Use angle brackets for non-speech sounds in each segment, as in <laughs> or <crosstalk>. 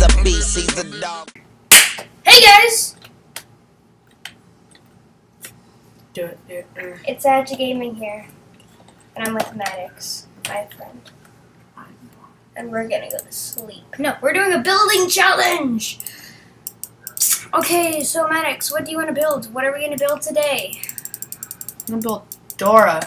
He's a beast, he's a dog. Hey guys! Do it. Do it. uh, It's Adja Gaming here. And I'm with Maddox, my friend. And we're gonna go to sleep. No, we're doing a building challenge! Okay, so Maddox, what do you want to build? What are we gonna build today? I'm gonna build Dora.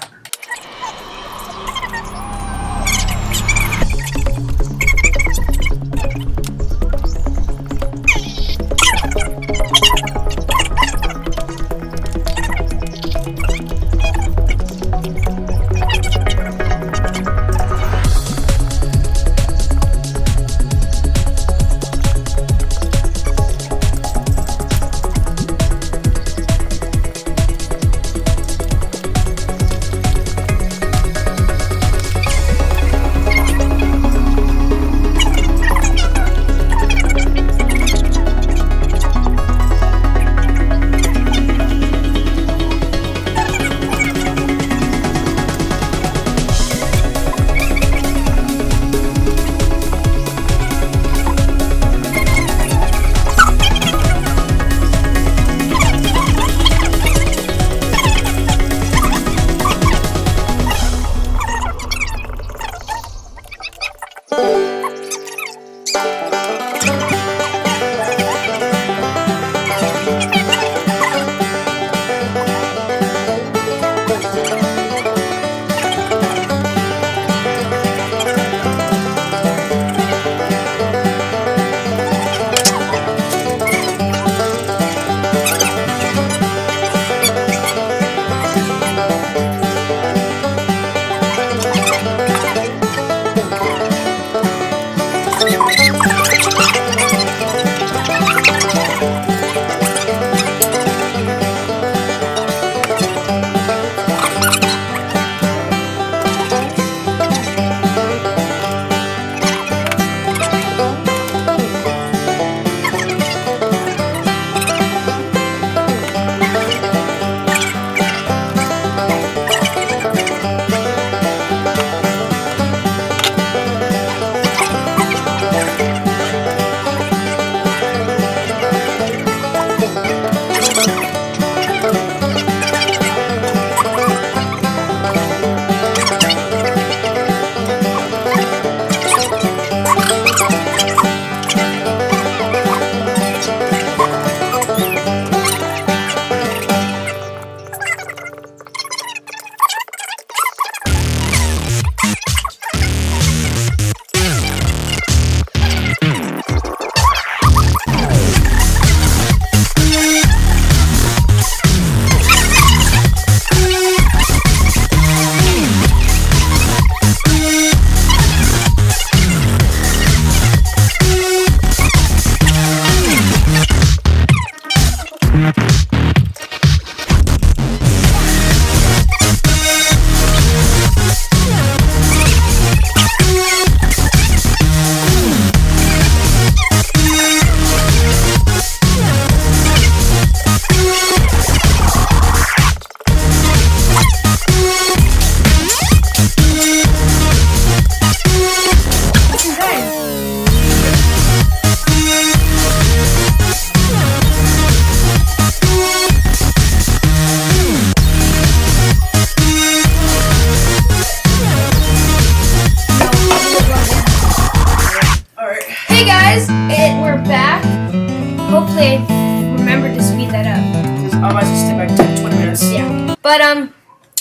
I remember to speed that up. Otherwise, it's stick like 10, 20 minutes. Yeah. But um,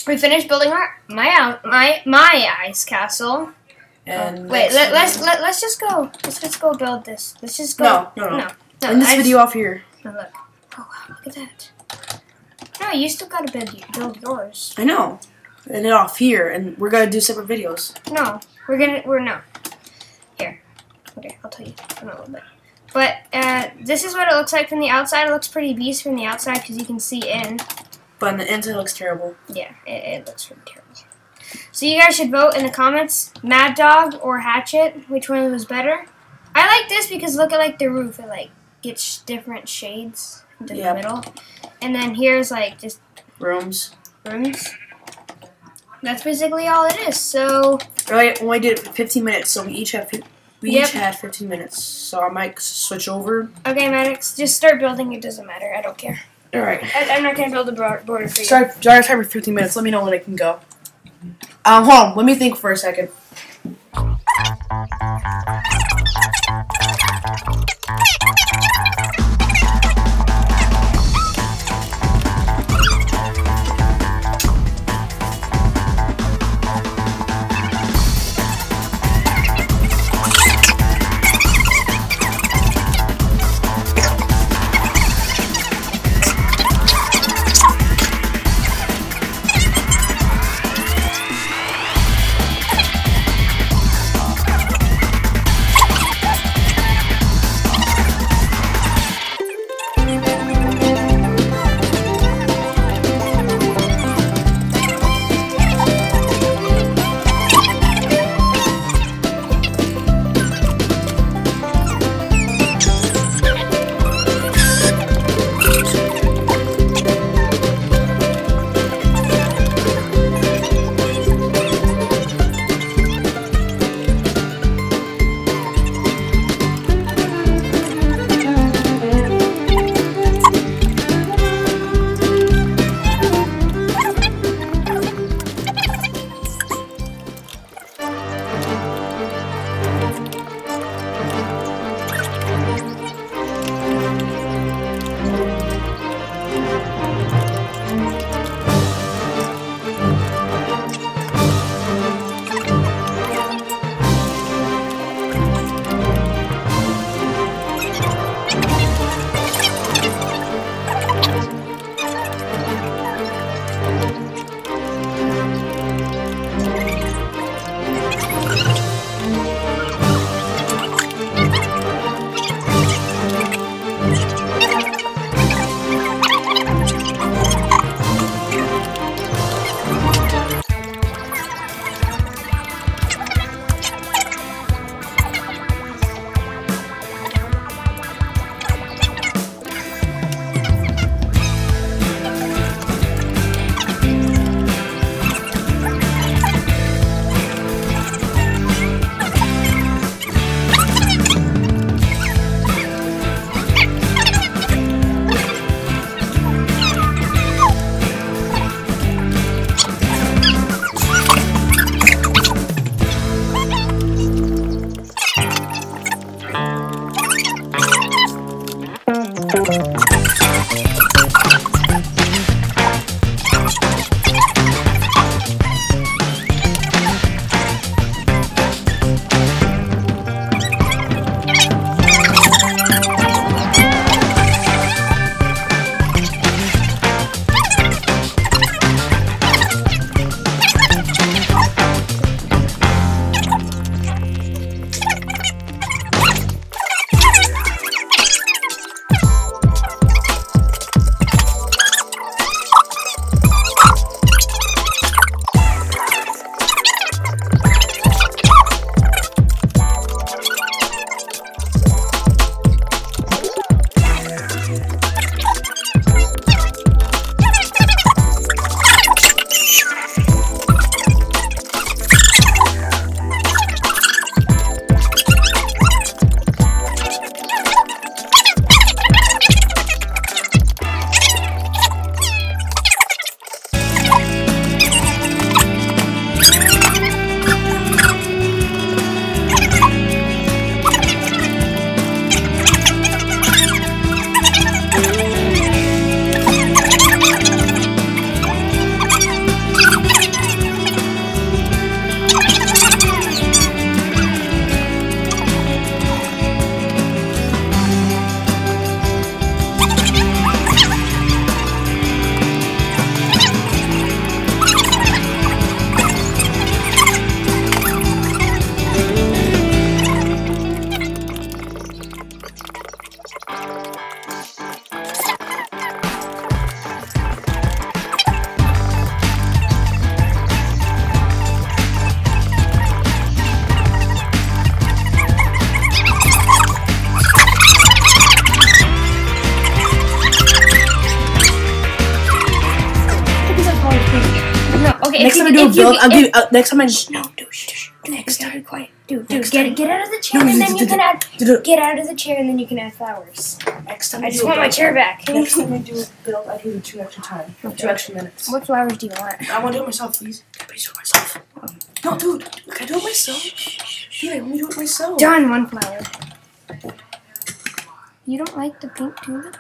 we finished building our my out my my ice castle. And Wait, next- let, let's let, let's just go. Let's just go build this. Let's just go. No, no, no. no. no, End this I video off here. no, look. Oh wow, look at that. No, you still gotta build build yours. I know. End it off here, and we're gonna do separate videos. No, we're gonna we're no. Here, okay, I'll tell you in a little bit. But uh, this is what it looks like from the outside. It looks pretty beast from the outside because you can see in. But on the inside, it looks terrible. Yeah, it, it looks pretty terrible. So you guys should vote in the comments, Mad Dog or Hatchet, which one was better. I like this because look at like the roof. It like gets different shades into Yeah. the middle, and then here's like just Rooms. rooms. That's basically all it is. So Right, we only did it for 15 minutes, so we each have We Yep. each had 15 minutes, so I might switch over. Okay, Maddox, just start building. It doesn't matter. I don't care. All right. I, I'm not gonna build a border for you. Start, start timer 15 minutes. Let me know when I can go. Um, hold on. Let me think for a second. You- build, I'll give. Uh, next time I just no, do shh, shh. Next time quiet, dude. Dude, get time- get out of the chair, No, and then you can add. Get out of the chair, and then you can add flowers. Next time I just want my chair back. Next <laughs> time I do a build, I do it two extra time. Two extra minutes. What flowers do you want? I want to do it myself, please. Please do it myself. No, dude. Can I do it myself? Yeah, let me do it myself. Done. One flower. You don't like the pink tulip?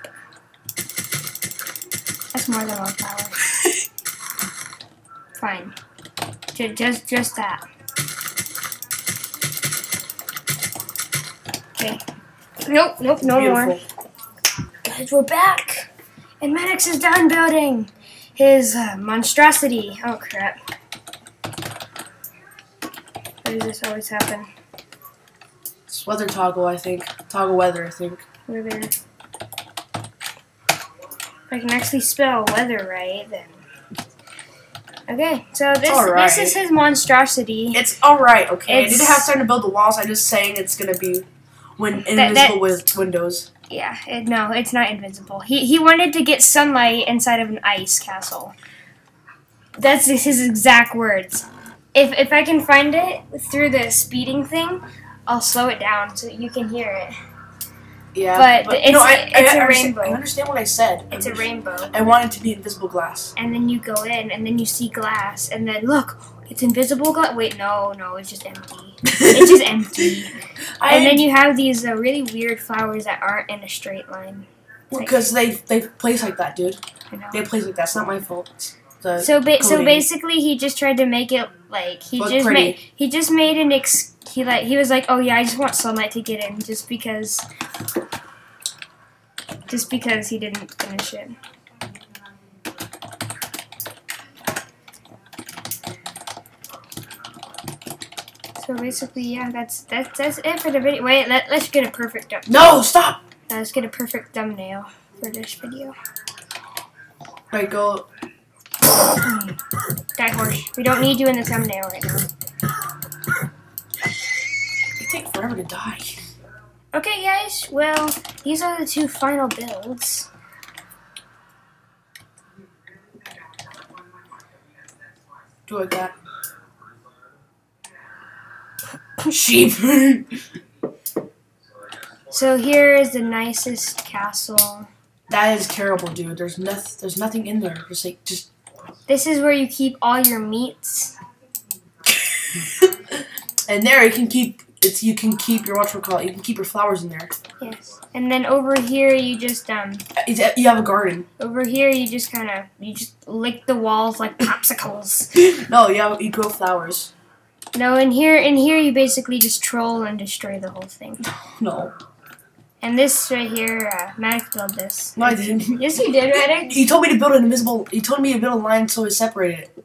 That's more than one flower. <laughs> Fine. Ju- Just, just that. Okay. Nope, nope, no more. Guys, we're back! And Maddox is done building his uh, monstrosity. Oh, crap. Why does this always happen? It's weather toggle, I think. Toggle weather, I think. Weather. If I can actually spell weather right, then. Okay, so this alright. this is his monstrosity. It's alright, okay. I It's- didn't have time to build the walls. I'm just saying it's gonna be when That- invisible with windows. Yeah, it, no, it's not invisible. He he wanted to get sunlight inside of an ice castle. That's his exact words. If if I can find it through the speeding thing, I'll slow it down so you can hear it. Yeah, But it's- no, I, it's I, a I understand- rainbow. I understand what I said. It's a rainbow. I want it to be invisible glass. and then you go in and then you see glass and then look it's invisible glass wait no no it's just empty it's just <laughs> empty I and then you have these uh, really weird flowers that aren't in a straight line because they they place like that, dude. They place like that. It's not my fault. So ba- so basically he just tried to make it like he Look just made he just made an ex he like he was like oh yeah i just want sunlight to get in just because just because he didn't finish it So basically, yeah, that's that's that's it for the video. Wait, let, let's get a perfect no stop. let's get a perfect thumbnail for this video. Right, go. Die horse. We don't need you in the thumbnail right now. Forever to die. Okay, guys. Well, these are the two final builds. Do it like that. Sheep. So here is the nicest castle. that is terrible, dude. There's nothing. There's nothing in there. Just like just. This is where you keep all your meats. <laughs> and there you can keep. It's you can keep your what you call it. You can keep your flowers in there. Yes. And then over here, you just um It's, you have a garden. over here you just kind of you just lick the walls like popsicles. <laughs> No, you have you grow flowers. No, in here in here you basically just troll and destroy the whole thing. <laughs> No, And this right here, uh, Maddox built this. no, I didn't. Yes, you did, Maddox. <laughs> He told me to build an invisible. He told me to build a line so it separated it.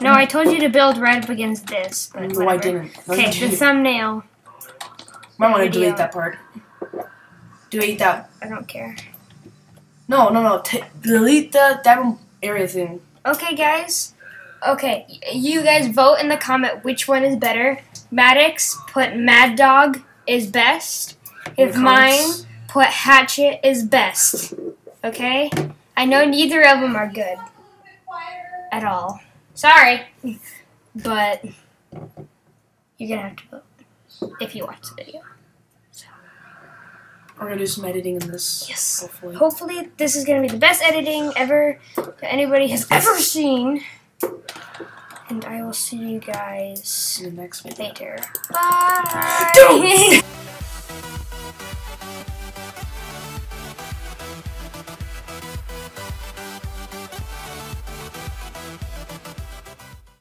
No, I told you to build right up against this, but No, I didn't. No, Okay, the didn't. thumbnail. Might want to delete that part. Delete that. I don't care. No, no, no. T- delete the that area thing. Okay, guys. Okay, you guys vote in the comment which one is better. Maddox put Mad Dog is best. If mine put Hatchet is best. Okay? I know neither of them are good at all. Sorry, but you're gonna have to vote if you watch the video. We're gonna do some editing in this. Yes. Hopefully. Hopefully, this is gonna be the best editing ever that anybody has <laughs> ever seen. And I will see you guys next video. later. Bye. <laughs>